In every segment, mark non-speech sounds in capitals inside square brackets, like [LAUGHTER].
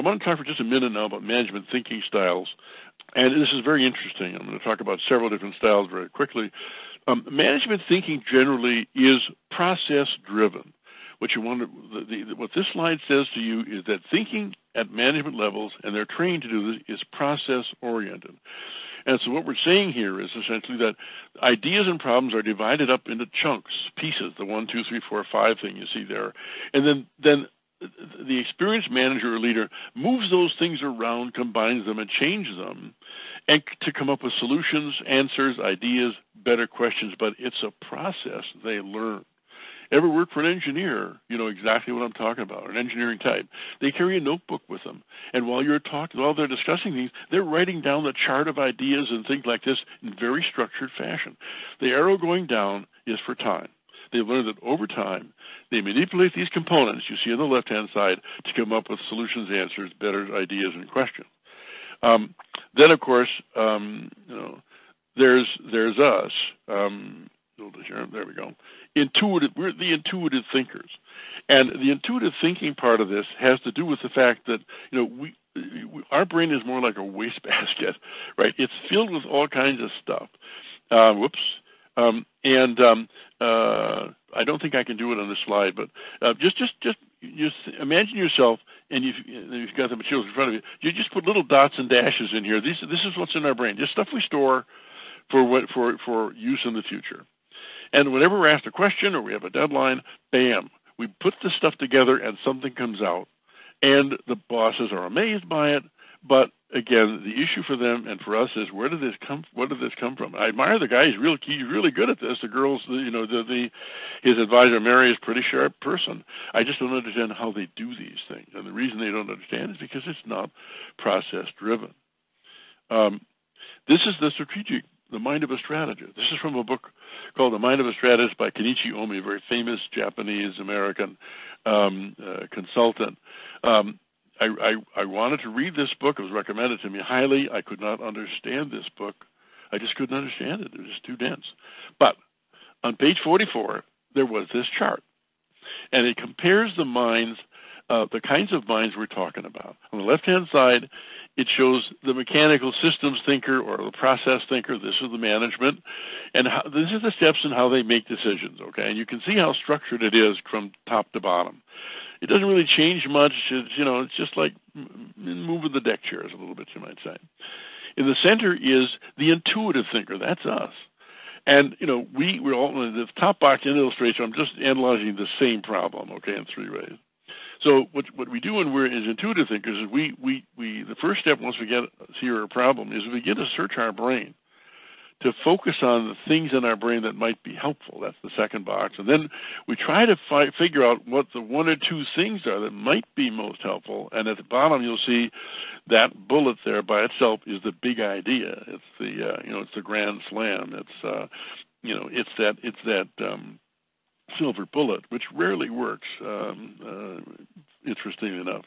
I want to talk for just a minute now about management thinking styles. And this is very interesting. I'm going to talk about several different styles very quickly. Um, management thinking generally is process driven. What you want to, the, the, what this slide says to you is that thinking at management levels, and they're trained to do this, is process oriented. And so what we're saying here is essentially that ideas and problems are divided up into chunks, pieces, the one, two, three, four, five thing you see there. And then then the experienced manager or leader moves those things around, combines them, and changes them, and to come up with solutions, answers, ideas, better questions. But it's a process they learn ever work for an engineer, you know exactly what I'm talking about, an engineering type. They carry a notebook with them, and while you're talking, while they're discussing things, they're writing down the chart of ideas and things like this in very structured fashion. The arrow going down is for time. They've learned that over time, they manipulate these components you see on the left-hand side to come up with solutions, answers, better ideas, and questions. Um, then, of course, um, you know, there's there's us. Um, there we go intuitive we're the intuitive thinkers and the intuitive thinking part of this has to do with the fact that you know we, we our brain is more like a wastebasket [LAUGHS] right it's filled with all kinds of stuff uh, whoops um, and um, uh, I don't think I can do it on this slide, but uh, just just just just imagine yourself, and you've, you've got the materials in front of you. You just put little dots and dashes in here. These this is what's in our brain, just stuff we store for what for for use in the future. And whenever we're asked a question or we have a deadline, bam, we put this stuff together and something comes out. And the bosses are amazed by it. But again, the issue for them and for us is where did this come? What did this come from? I admire the guy; he's really he's really good at this. The girls, you know, the, the his advisor Mary is a pretty sharp person. I just don't understand how they do these things, and the reason they don't understand is because it's not process driven. Um, this is the strategic the Mind of a Strategist. This is from a book called The Mind of a Strategist by Kenichi Ohmae, a very famous Japanese American um, uh, consultant. Um, I, I, wanted to read this book. It was recommended to me highly. I could not understand this book. I just couldn't understand it. It was too dense. But on page 44, there was this chart, and it compares the uh, the kinds of minds we're talking about. On the left-hand side it shows the mechanical systems thinker or the process thinker. This is the management, and how, are the steps in how they make decisions. Okay, and you can see how structured it is from top to bottom. It doesn't really change much. It's you know, it's just like moving the deck chairs a little bit, you might say. In the center is the intuitive thinker. That's us. And you know, we we're all in the top box in illustration. I'm just analyzing the same problem, okay, in three ways. So what what we do when we're as intuitive thinkers is we we we the first step once we get see a problem is we begin to search our brain to focus on the things in our brain that might be helpful. That's the second box, and then we try to fi- figure out what the one or two things are that might be most helpful. And at the bottom, you'll see that bullet there by itself is the big idea. It's the uh, you know it's the grand slam. It's uh, you know it's that it's that um, silver bullet, which rarely works, um, uh, interesting enough.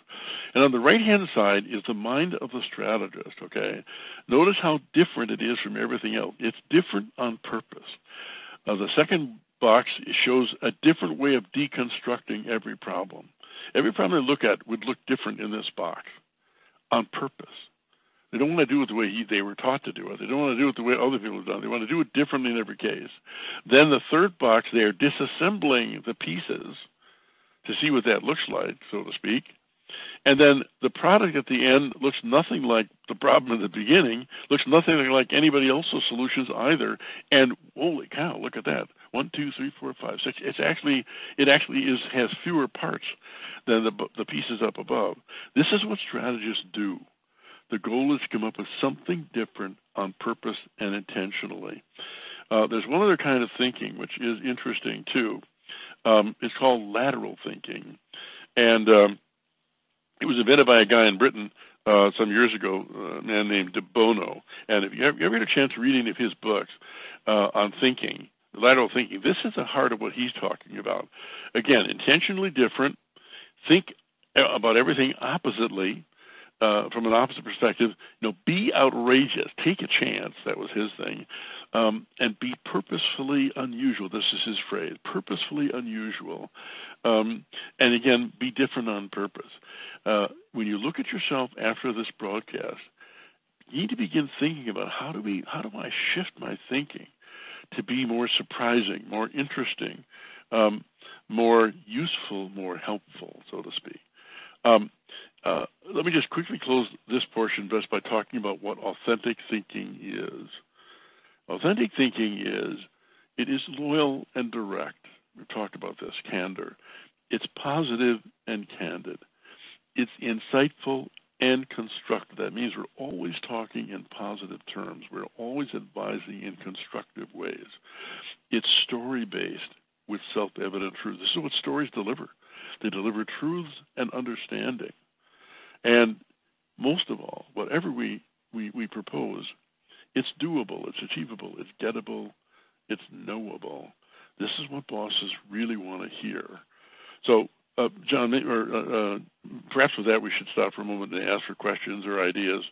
And on the right hand side is the mind of the strategist, okay? Notice how different it is from everything else. It's different on purpose. Uh, the second box shows a different way of deconstructing every problem. Every problem they look at would look different in this box on purpose. They don't want to do it the way he, they were taught to do it. They don't want to do it the way other people have done. They want to do it differently in every case. Then the third box, they are disassembling the pieces to see what that looks like, so to speak. And then the product at the end looks nothing like the problem in the beginning, looks nothing like anybody else's solutions either. And holy cow, look at that. One, two, three, four, five, six. It's actually it actually is has fewer parts than the the pieces up above. This is what strategists do. The goal is to come up with something different on purpose and intentionally. Uh, there's one other kind of thinking which is interesting too. Um, it's called lateral thinking, and um, it was invented by a guy in Britain uh, some years ago, uh, a man named De Bono. And if you ever, you ever get a chance reading of his books uh, on thinking, lateral thinking, this is the heart of what he's talking about. Again, intentionally different. Think about everything oppositely uh, from an opposite perspective, you know, be outrageous, take a chance. That was his thing, um, and be purposefully unusual. This is his phrase: purposefully unusual, um, and again, be different on purpose. Uh, when you look at yourself after this broadcast, you need to begin thinking about how do we, how do I shift my thinking to be more surprising, more interesting, um, more useful, more helpful, so to speak. Um, uh, let me just quickly close this portion just by talking about what authentic thinking is. Authentic thinking is it is loyal and direct. We've talked about this candor. It's positive and candid. It's insightful and constructive. That means we're always talking in positive terms. We're always advising in constructive ways. It's story based with self evident truth. This is what stories deliver. They deliver truths and understanding. And most of all, whatever we, we, we propose, it's doable, it's achievable, it's gettable, it's knowable. This is what bosses really want to hear. So, uh, John, or uh, uh, perhaps with that, we should stop for a moment and ask for questions or ideas.